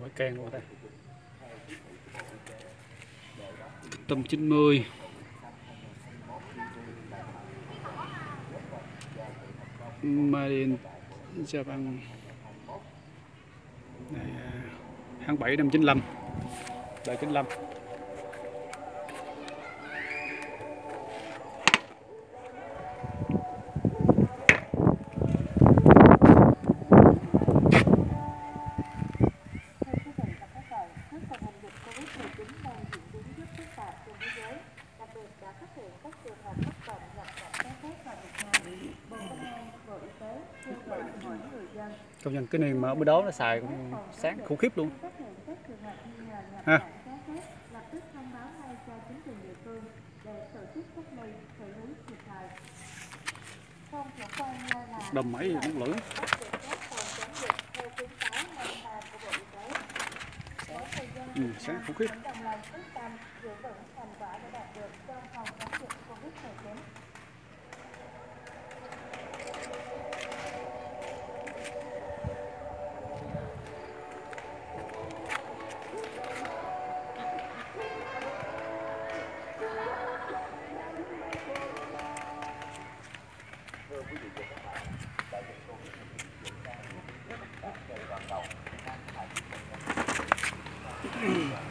mới can qua đây. tầm tâm 90 Made in Japan này, à, tháng 7 năm 95 đời 95 hiện các trường hợp mắc bệnh nhập cảnh trái phép vào Việt Nam. Bộ Công an, Bộ Y tế kêu gọi mỗi người dân công cái này mà ở bên đó nó xài cũng sáng khủng khiếp luôn Ha. hiện các trường hợp Ừ, sáng Nam khích Mm-hmm.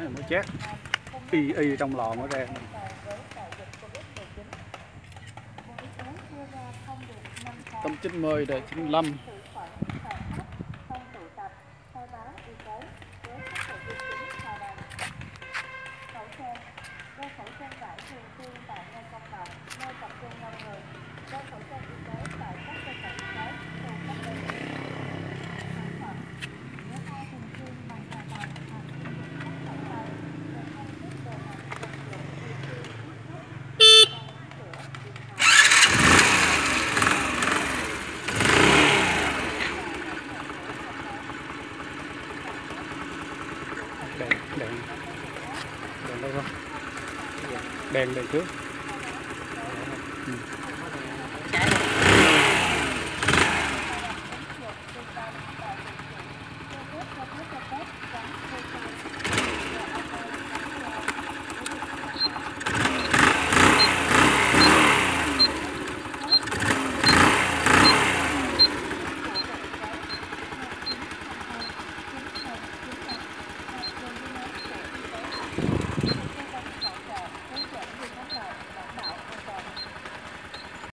Đấy, mới chết y y trong lò mới ra an toàn với đại dịch Covid-19. Bộ đèn đèn. Đèn đâu không? Đèn đèn trước. Ừ.